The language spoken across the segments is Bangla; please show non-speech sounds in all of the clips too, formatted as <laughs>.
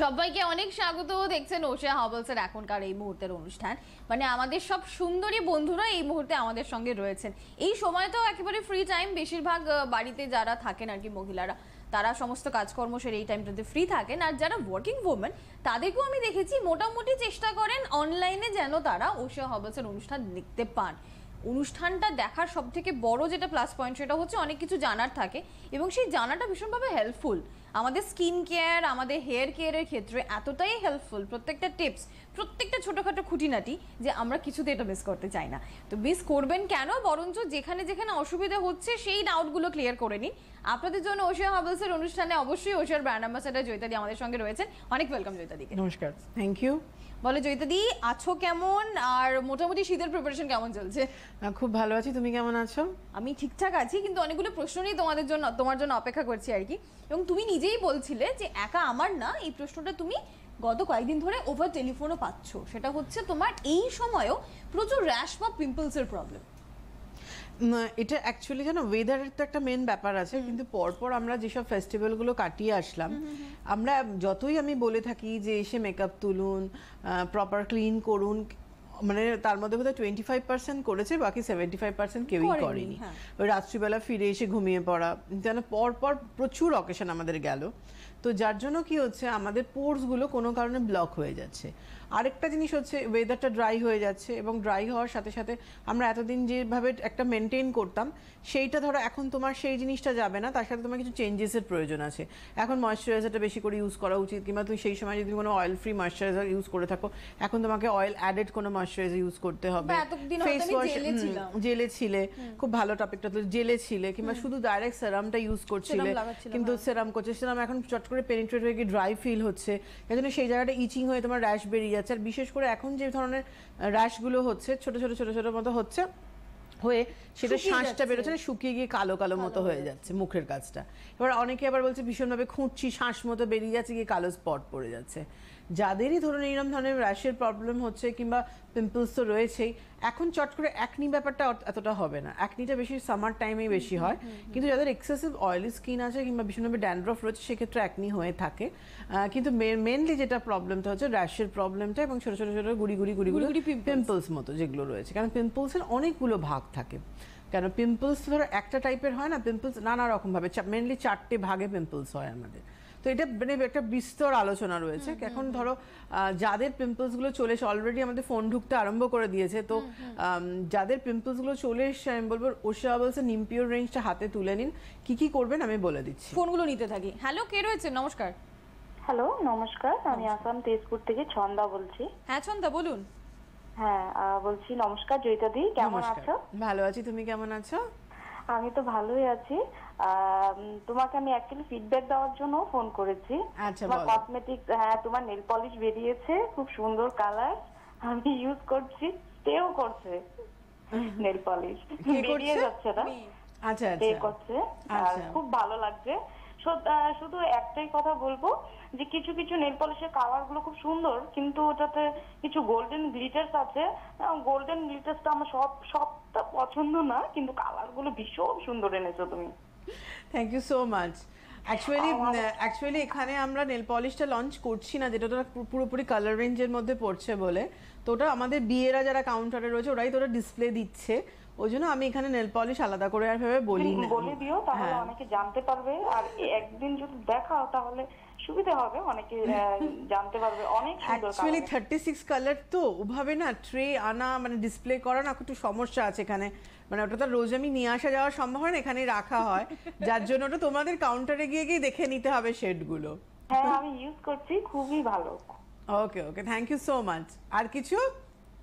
সবাইকে অনেক স্বাগত দেখছেন ওশিয়া হাবলসের এখনকার এই মুহূর্তের অনুষ্ঠান। মানে আমাদের সব সুন্দরী বন্ধুরা এই মুহূর্তে আমাদের সঙ্গে রয়েছেন। এই সময় তো একেবারে ফ্রি টাইম বেশিরভাগ বাড়িতে যারা থাকেন আর কি মহিলারা, তারা সমস্ত কাজকর্ম সেরে এই টাইমটাতে ফ্রি থাকেন। আর যারা ওয়ার্কিং ওমেন তাদেরকেও আমি দেখেছি, মোটামুটি চেষ্টা করেন অনলাইনে যেন তারা ওশিয়া হাবলসের অনুষ্ঠান দেখতে পান। অনুষ্ঠানটা দেখার সব থেকে বড় যেটা প্লাস পয়েন্ট সেটা হচ্ছে অনেক কিছু জানার থাকে এবং সেই জানাটা ভীষণভাবে হেল্পফুল আমাদের স্কিন কেয়ার আমাদের হেয়ার কেয়ারের ক্ষেত্রে এতটাই হেল্পফুল প্রত্যেকটা টিপস প্রত্যেকটা ছোটোখাটো খুঁটিনাটি যে আমরা কিছুতে এটা মিস করতে চাই না। তো মিস করবেন কেন? বরঞ্চ যেখানে যেখানে অসুবিধা হচ্ছে সেই ডাউটগুলো ক্লিয়ার করে নিন। আপনাদের জন্য ওশিয়া হাবলসের অনুষ্ঠানে অবশ্যই ওশিয়ার ব্র্যান্ড অ্যাম্বাসাডার জয়িতাদি আমাদের সঙ্গে রয়েছেন। অনেক ওয়েলকাম জয়িতাদিকে। নমস্কার। থ্যাংক ইউ বলে জয়িতাদি আছো কেমন? আর মোটামুটি শীতের প্রিপারেশন কেমন চলছে? খুব ভালো আছি। তুমি কেমন আছো? আমি ঠিকঠাক আছি কিন্তু অনেকগুলো প্রশ্ন নিয়ে তোমাদের জন্য তোমার জন্য অপেক্ষা করছি আর কি। এবং তুমি নিজেই বলছিলে যে একা আমার না এই প্রশ্নটা তুমি গত কয়েকদিন ধরে ওভার টেলিফোনও পাচ্ছ। সেটা হচ্ছে তোমার এই সময়ও প্রচুর র্যাশ বা পিম্পলসের প্রবলেম এটা অ্যাকচুয়ালি জানো ওয়েদারের তো একটা মেন ব্যাপার আছে কিন্তু পরপর আমরা যেসব ফেস্টিভ্যালগুলো কাটিয়ে আসলাম আমরা যতই আমি বলে থাকি যে এসে মেকআপ তুলুন প্রপার ক্লিন করুন মানে তার মধ্যে বোধহয় টোয়েন্টি ফাইভ পার্সেন্ট করেছে বাকি সেভেন্টি ফাইভ পার্সেন্ট কেউই করেনি, হ্যাঁ। ওই রাত্রিবেলা ফিরে এসে ঘুমিয়ে পড়া যেন পর পর প্রচুর অকেশন আমাদের গেল। তো যার জন্য কি হচ্ছে আমাদের পোর্সগুলো কোনো কারণে ব্লক হয়ে যাচ্ছে। আরেকটা জিনিস হচ্ছে ওয়েদারটা ড্রাই হয়ে যাচ্ছে এবং ড্রাই হওয়ার সাথে সাথে আমরা এতদিন যেভাবে একটা মেনটেন করতাম সেইটা ধরো এখন তোমার সেই জিনিসটা যাবে না তার সাথে তোমার কিছু চেঞ্জেসের প্রয়োজন আছে। এখন ময়শ্চারাইজারটা বেশি করে ইউজ করা উচিত কিংবা তুমি সেই সময় যদি কোনো অয়েল ফ্রি ময়শ্চারাইজার ইউজ করে থাকো এখন তোমাকে অয়েল অ্যাডেড কোনো ময়শ্চারাইজার ইউজ করতে হবে। হয়তো আমি জেলে ছিলে খুব ভালো টপিকটা তো জেলে ছিলে কিংবা শুধু ডাইরেক্ট সেরামটা ইউজ করছিলে কিন্তু হ্যাঁ। সেরাম করছে সেরাম এখন চট করে পেনিট্রেট হয়ে গিয়ে ড্রাই ফিল হচ্ছে। এই জন্য সেই জায়গাটা ইচিং হয়ে তোমার র্যাশ বেরিয়ে যাচ্ছে। আর বিশেষ করে এখন যে ধরনের র্যাশগুলো হচ্ছে ছোট ছোট ছোট ছোট মতো হচ্ছে হয়ে সেটা শাঁসটা শ্বাসটা বেরোচ্ছে না শুকিয়ে গিয়ে কালো কালো মতো হয়ে যাচ্ছে মুখের কাজটা। এবার অনেকে আবার বলছে ভীষণভাবে খুঁটছি শ্বাস মতো বেরিয়ে যাচ্ছে গিয়ে কালো স্পট পড়ে যাচ্ছে। যাদেরই ধরুন এইরকম ধরনের র্যাশের প্রবলেম হচ্ছে কিংবা পিম্পলস তো রয়েছেই এখন চট করে একনি ব্যাপারটা এতটা হবে না। একনিটা বেশি সামার টাইমেই বেশি হয়। কিন্তু যাদের এক্সেসিভ অয়েলি স্কিন আছে কিংবা ভীষণভাবে ড্যান্ড্রফ রয়েছে সেক্ষেত্রে একনি হয়ে থাকে। কিন্তু মেনলি যেটা প্রবলেমটা হচ্ছে র্যাশের প্রবলেমটা এবং ছোটো ছোটো ছোটো গুড়ি গুড়ি গুড়ি গুড়ি। পিম্পলস মতো যেগুলো রয়েছে। কারণ পিম্পলসের অনেকগুলো ভাগ থাকে। কেন পিম্পলস ধরো একটা টাইপের হয় না পিম্পলস নানা রকম ভাবে মেনলি চারটে ভাগে পিম্পলস হয় আমাদের। তো এটা মানে একটা বিস্তর আলোচনা রয়েছে। এখন ধরো যাদের পিম্পলসগুলো চলে এসে অলরেডি আমাদের ফোন ঢুকতে আরম্ভ করে দিয়েছে তো যাদের পিম্পলসগুলো চলে এসছে আমি বলব ওশা বলছে নিমপিওর রেঞ্জটা হাতে তুলে নিন। কি কি করবেন আমি বলে দিচ্ছি। ফোনগুলো নিতে থাকি। হ্যালো কে রয়েছে? নমস্কার। হ্যালো নমস্কার। আমি আসাম তেজপুর থেকে ছন্দা বলছি। হ্যাঁ ছন্দা বলুন। হ্যাঁ বলছি নমস্কার জয়িতা দি। কেমন আছো? ভালো আছি তুমি কেমন আছো? আমি তো ভালোই আছি। তোমাকে আমি অ্যাকচুয়ালি ফিডব্যাক দেওয়ার জন্য ফোন করেছি। আচ্ছা, তোমার কসমেটিক হ্যাঁ তোমার নেল পলিশ বেরিয়েছে খুব সুন্দর কালার আমি ইউজ করছি স্টেও করছে নেল পলিশ বেরিয়ে যাচ্ছে না। আচ্ছা আচ্ছা। করছে আর আচ্ছা। খুব ভালো লাগছে। শুধু একটাই কথা বলব যে কিছু কিছু নেল পলিশের কালারগুলো খুব সুন্দর কিন্তু ওটাতে কিছু গোল্ডেন গ্লিটার্স আছে। গোল্ডেন গ্লিটার্সটা আমার সব সবটা পছন্দ না কিন্তু কালারগুলো ভীষণ সুন্দর এনেছো তুমি। Thank you so much actually actually এখানে আমরা নেল পলিশটা লঞ্চ করছি না যেটা ওটা পুরোপুরি কালার রেঞ্জের মধ্যে পড়ছে বলে। তো ওটা আমাদের বিয়েরা যারা কাউন্টারে রয়েছে ওরাই তো ওরা ডিসপ্লে দিচ্ছে। ওই জন্য আমি এখানে নেল পলিশ আলাদা করে আর ভেবে বলি না বলে দিও তাহলে হ্যাঁ। অনেকে জানতে পারবে। আর একদিন যদি দেখাও তাহলে সুবিধা হবে। অনেকে জানতে পারবে। অনেক সুন্দর actually colour। Thirty six colour তো ওভাবে না ট্রে আনা মানে ডিসপ্লে করা না একটু সমস্যা আছে এখানে। মানে ওটা তো রোজ আমি নিয়ে আসা যাওয়া সম্ভব হয় না এখানেই রাখা হয়। যার জন্য ওটা তোমাদের কাউন্টারে গিয়ে গিয়ে দেখে নিতে হবে শেডগুলো হ্যাঁ আমি ইউজ করছি। খুবই ভালো। Okay okay thank you so much আর কিছু?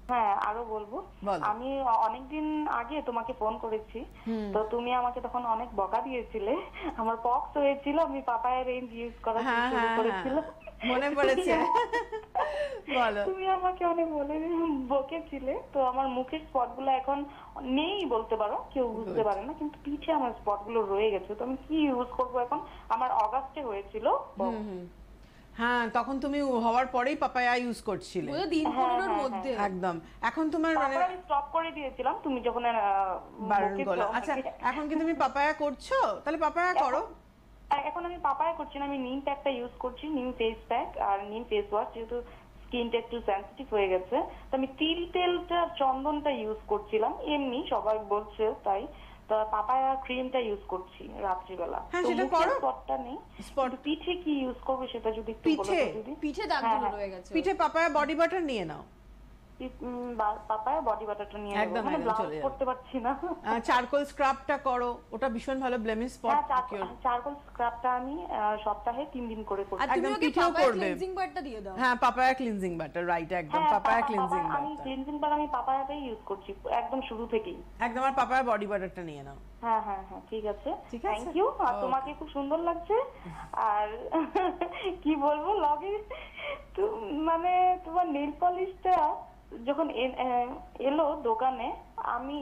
হ্যাঁ আরও বলব। আমি অনেকদিন আগে তোমাকে ফোন করেছি। তো তুমি আমাকে তখন অনেক বকা দিয়েছিলে। আমার পক্স হয়েছিল আমি পাপায়া রেঞ্জ ইউজ করা হ্যাঁ শুরু হ্যাঁ হ্যাঁ। করেছিলাম মনে পড়েছে। বলো। তুমি আমাকে অনেক বলে বকেছিলে। তো আমার মুখের স্পটগুলো এখন নেই বলতে পারো কেউ বুঝতে পারে না কিন্তু পিঠে আমার স্পটগুলো রয়ে গেছে। তো আমি কি ইউজ করব এখন? আমার অগাস্টে হয়েছিল। হ্যাঁ তখন তুমি হওয়ার পরেই পাপায়া ইউজ করছিলে। বোধহয় দিন হ্যাঁ, পনেরোর হ্যাঁ, মধ্যে। একদম। এখন তোমার মানে আমি স্টপ করে দিয়েছিলাম তুমি যখন বারণ করল। আচ্ছা এখন কি তুমি পাপায়া করছ? তাহলে পাপায়া করো। এখন আমি পাপায়া করছি না আমি নিম প্যাকটা ইউজ করছি নিম ফেস প্যাক আর নিম ফেস ওয়াশ যেহেতু স্কিনটা একটু সেন্সিটিভ হয়ে গেছে। তো আমি তিল তেলটা চন্দনটা ইউজ করছিলাম এমনি সবাই বলছে তাই। তো পাপায়া ক্রিমটা ইউজ করছি রাত্রিবেলা হ্যাঁ, সেটা করো। স্পটটা নেই স্পট পিঠে কি ইউজ করবে সেটা যদি একটু বলো পিঠে? পিঠে দাগ দাগগুলো হ্যাঁ। রয়ে গেছে পিঠে পাপায়া বডি বাটার নিয়ে নাও পাপায়া বডি বাটারটা নিয়ে একদম, মানে ব্লাউজ করতে পারছি না। চারকোল স্ক্রাবটা করো ওটা ভীষণ ভালো ব্লেমিশ স্পট হ্যাঁ চারকোল স্ক্রাবটা আমি সপ্তাহে তিন দিন করে করি। একদম পিঠেও করবে। ক্লিনজিং বারটা দিয়ে দাও। হ্যাঁ পাপায়া ক্লিনজিং বাটার রাইট একদম পাপায়া ক্লিনজিং পাপা- আমি বাটার ক্লিনজিং বার আমি পাপায়াটাই ইউজ করছি একদম শুরু থেকেই। একদম আর পাপায়া বডি বাটারটা নিয়ে নাও। হ্যাঁ হ্যাঁ হ্যাঁ ঠিক আছে। ঠিক থ্যাংক ইউ আর তোমাকে খুব সুন্দর লাগছে। আর <laughs> কি বলব লগে তো মানে তোমার নেল পলিশটা যখন এলো দোকানে আমি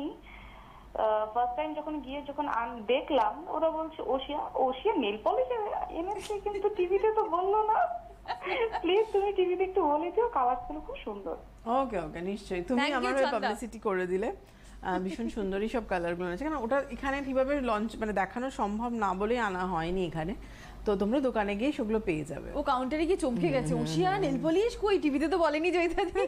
ফার্স্ট টাইম যখন গিয়ে যখন দেখলাম ওরা বলছে ওশিয়া ওশিয়া নেল পলিশ এনেছে কিন্তু টিভিতে তো বলল না। প্লিজ তুমি টিভিতে একটু বলে দিও কালারগুলো খুব সুন্দর। ওকে ওকে নিশ্চয়ই। তুমি আমার হয়ে পাবলিসিটি করে দিলে। ভীষণ সুন্দরী সব কালারগুলো আছে কারণ ওটা এখানে ঠিকভাবে লঞ্চ মানে দেখানো সম্ভব না বলেই আনা হয়নি এখানে। তো তোমরা দোকানে গিয়ে সেগুলো পেয়ে যাবে। ও কাউন্টারে কি চমকে গেছে। ওশিয়া নেল পলিশ কই? টিভিতে তো বলেনি জয়িতাদি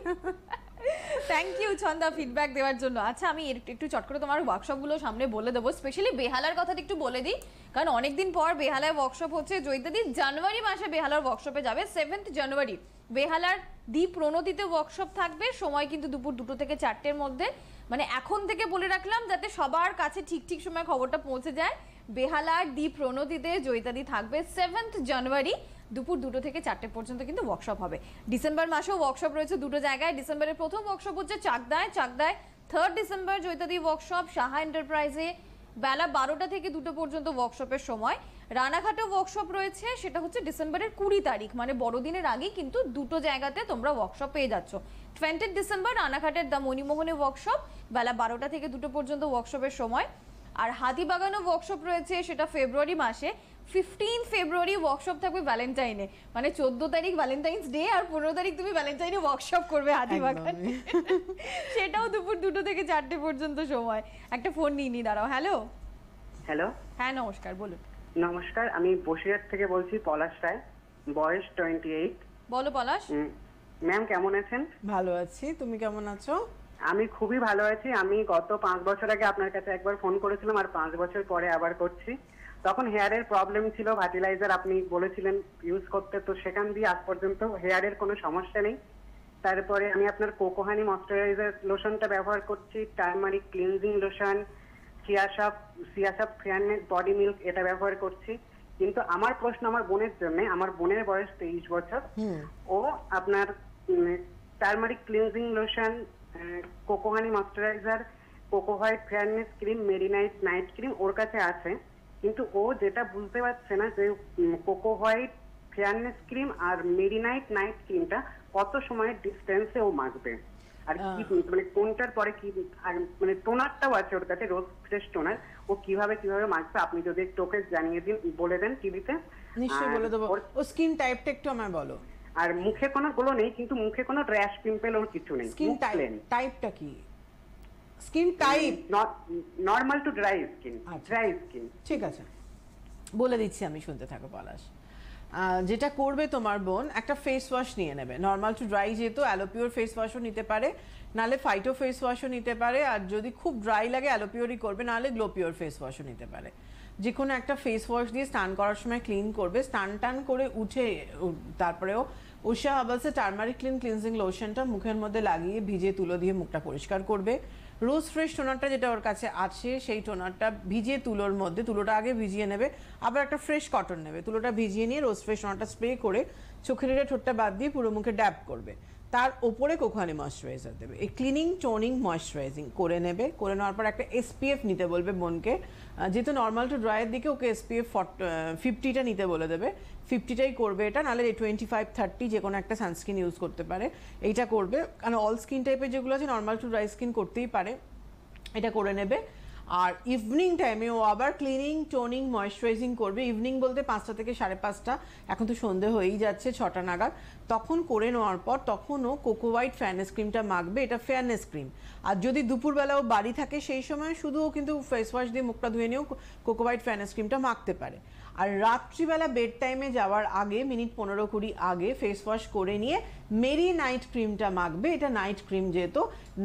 থ্যাংক ইউ ছন্দা ফিডব্যাক দেওয়ার জন্য। আচ্ছা আমি একটু চট করে তোমার ওয়ার্কশপগুলো সামনে বলে দেবো। স্পেশালি বেহালার কথাটা একটু বলে দিই। কারণ অনেকদিন পর বেহালায় ওয়ার্কশপ হচ্ছে। জয়িতাদি জানুয়ারি মাসে বেহালার ওয়ার্কশপে যাবে। সেভেন্থ জানুয়ারি বেহালার দি প্রণতিতে ওয়ার্কশপ থাকবে। সময় কিন্তু দুপুর দুটো থেকে চারটের মধ্যে। মানে এখন থেকে বলে রাখলাম যাতে সবার কাছে ঠিক ঠিক সময় খবরটা পৌঁছে যায়। বেহালার দি প্রণতিতে জয়িতাদি থাকবে সেভেন্থ জানুয়ারি দুপুর দুটো থেকে চারটে পর্যন্ত কিন্তু ওয়ার্কশপ হবে। ডিসেম্বর মাসেও ওয়ার্কশপ রয়েছে দুটো জায়গায়। ডিসেম্বরের প্রথম ওয়ার্কশপ হচ্ছে চাকদায়। চাকদায় থার্ড ডিসেম্বর জৈতাদি ওয়ার্কশপ সাহা এন্টারপ্রাইজে বেলা বারোটা থেকে দুটো পর্যন্ত ওয়ার্কশপের সময়। রানাঘাটে ওয়ার্কশপ রয়েছে, সেটা হচ্ছে ডিসেম্বরের কুড়ি তারিখ। মানে বড়দিনের আগেই কিন্তু দুটো জায়গাতে তোমরা ওয়ার্কশপ পেয়ে যাচ্ছ। টোয়েন্টি ডিসেম্বর রানাঘাটের দ্য মণিমোহনে ওয়ার্কশপ বেলা বারোটা থেকে দুটো পর্যন্ত ওয়ার্কশপের সময়। আর হাতিবাগানও ওয়ার্কশপ রয়েছে সেটা ফেব্রুয়ারি মাসে। ফিফটিন ফেব্রুয়ারি ওয়ার্কশপ থাকবে ভ্যালেন্টাইনে মানে চোদ্দ তারিখ ভ্যালেন্টাইন্স ডে আর পনেরো তারিখ তুমি ভ্যালেন্টাইনে ওয়ার্কশপ করবে হাতিবাগান। <laughs> সেটাও দুপুর দুটো থেকে চারটে পর্যন্ত সময়। একটা ফোন নিয়ে নি দাঁড়াও। হ্যালো হ্যালো হ্যাঁ নমস্কার বলুন। নমস্কার আমি বসিরহাট থেকে বলছি পলাশ রায়। বয়স টোয়েন্টি এইট বলো পলাশ। ম্যাম কেমন আছেন? ভালো আছি। তুমি কেমন আছো? আমি খুবই ভালো আছি। আমি গত পাঁচ বছর আগে আপনার কাছে একবার ফোন করেছিলাম আর পাঁচ বছর পরে আবার করছি। তখন হেয়ারের প্রবলেম ছিল ভার্টিলাইজার আপনি বলেছিলেন ইউজ করতে তো সেখান দিয়ে আজ পর্যন্ত হেয়ারের কোনো সমস্যা নেই। তারপরে আমি আপনার কোকোহানি ময়শ্চারাইজার লোশনটা ব্যবহার করছি টার্মারিক ক্লিনজিং লোশন সিয়াসাপ সিয়াসাপ ফেয়ারনেস বডি মিল্ক এটা ব্যবহার করছি। কিন্তু আমার প্রশ্ন আমার বোনের জন্য আমার বোনের বয়স তেইশ বছর। ও আপনার turmeric cleansing lotion coco honey moisturiser coco white fairness cream মেরিনাইট night cream ওর কাছে আছে। কিন্তু ও যেটা বুঝতে পারছে না যে কোকো হোয়াইট ফেয়ারনেস ক্রিম আর মেরিনাইট নাইট ক্রিমটা কত সময়ের ডিস্টেন্সে ও মাখবে। আর কি মানে কোনটার পরে কি আর মানে টোনারটাও আছে ওর কাছে রোজ ফ্রেশ টোনার ও কীভাবে কীভাবে মাখবে আপনি যদি একটু ওকে জানিয়ে দিন বলে দেন টিভিতে নিশ্চয়ই বলে দেবো। ও স্কিন টাইপটা একটু আমায় বলো। আর মুখে কোনো গুলো নেই কিন্তু মুখে কোনো র্যাশ পিম্পল ওর কিছু নেই স্কিন টাইপ টাইপটা কি? Skin type normal to dry skin. Dry skin ঠিক আছে। বলে দিচ্ছি আমি শুনতে থাকো পলাশ। যেটা করবে তোমার বোন একটা ফেস ওয়াশ নিয়ে নেবে। নর্মাল টু ড্রাই যেহেতু অ্যালোপিওর ফেস ওয়াশও নিতে পারে। নাহলে ফাইটো ফেস ওয়াশও নিতে পারে আর যদি খুব ড্রাই লাগে অ্যালোপিওরই করবে নাহলে গ্লোপিওর ফেস ওয়াশও নিতে পারে। যে কোনো একটা ফেস ওয়াশ দিয়ে স্নান করার সময় ক্লিন করবে। স্নান টান করে উঠে তারপরেও উষা হাবাসে টার্মারিক ক্লিন ক্লিনজিং লোশনটা মুখের মধ্যে লাগিয়ে ভিজে তুলো দিয়ে মুখটা পরিষ্কার করবে। রোজ ফ্রেশ টোনারটা যেটা ওর কাছে আছে, সেই টোনারটা ভিজিয়ে তুলোর মধ্যে, তুলোটা আগে ভিজিয়ে নেবে, আবার একটা ফ্রেশ কটন নেবে। তুলোটা ভিজিয়ে নিয়ে রোজ ফ্রেশ টোনারটা স্প্রে করে চোখের ঠোঁটটা বাদ দিয়ে পুরো মুখে ড্যাপ করবে। তার ওপরে কোকোহানি ময়শ্চারাইজার দেবে। এই ক্লিনিং টোনিং ময়শ্চারাইজিং করে নেবে। করে নেওয়ার পর একটা এসপিএফ নিতে বলবে বোনকে। যেহেতু নর্মাল টু ড্রাইয়ের দিকে ওকে এসপিএফ ফিফটিটা নিতে বলে দেবে। ফিফটিটাই করবে এটা, নাহলে টোয়েন্টি ফাইভ থার্টি যে কোনো একটা সানস্ক্রিন ইউজ করতে পারে। এইটা করবে। কারণ অল স্কিন টাইপের যেগুলো আছে নর্মাল টু ড্রাই স্কিন করতেই পারে। এটা করে নেবে। আর ইভিনিং টাইমে ও আবার ক্লিনিং টোনিং ময়শ্চারাইজিং করবে। ইভিনিং বলতে পাঁচটা থেকে সাড়ে পাঁচটা। এখন তো সন্ধে হয়েই যাচ্ছে, ছটা নাগাদ। তখন করে নেওয়ার পর তখনও কোকো হোয়াইট ফেয়ারনেস ক্রিমটা মাখবে। এটা ফেয়ারনেস ক্রিম আর যদি দুপুরবেলা ও বাড়ি থাকে, সেই সময় শুধু ও কিন্তু ফেস ওয়াশ দিয়ে মুখটা ধুয়ে নিয়েও কোকো হোয়াইট ফেয়ারনেস ক্রিমটা মাখতে পারে। আর রাত্রিবেলা বেড টাইমে যাওয়ার আগে, মিনিট পনেরো কুড়ি আগে ফেস ওয়াশ করে নিয়ে মেরি নাইট ক্রিমটা মাখবে। এটা নাইট ক্রিম যেহেতু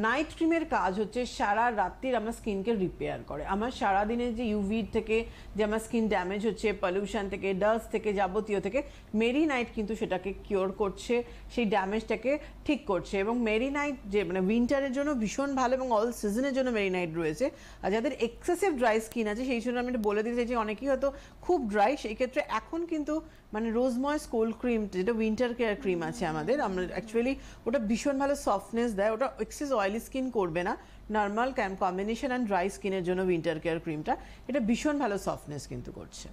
নাইট ক্রিমের কাজ হচ্ছে সারা রাত্রির আমার স্কিনকে রিপেয়ার করে। আমার সারা সারাদিনের যে ইউভি থেকে যে আমার স্কিন ড্যামেজ হচ্ছে পলিউশন থেকে ডাস্ট থেকে, যাবতীয় থেকে মেরি নাইট কিন্তু সেটাকে কিওর করছে, সেই ড্যামেজটাকে ঠিক করছে। এবং মেরি নাইট যে মানে উইন্টারের জন্য ভীষণ ভালো এবং অল সিজনের জন্য মেরি নাইট রয়েছে। আর যাদের এক্সেসিভ ড্রাই স্কিন আছে, সেই জন্য আমি বলে দিতে চাইছি, অনেকেই হয়তো খুব ড্রাই সেই ক্ষেত্রে এখন কিন্তু মানে রোজময় স্কোল ক্রিম, যেটা উইন্টার কেয়ার ক্রিম আছে আমাদের, আমরা অ্যাকচুয়ালি ওটা ভীষণ ভালো সফটনেস দেয়, ওটা এক্সেস অয়েলি স্কিন করবে না normal camp combination and dry স্কিনের জন্য উইন্টার কেয়ার ক্রিমটা এটা ভীষণ ভালো সফটনেস কিন্তু করছে।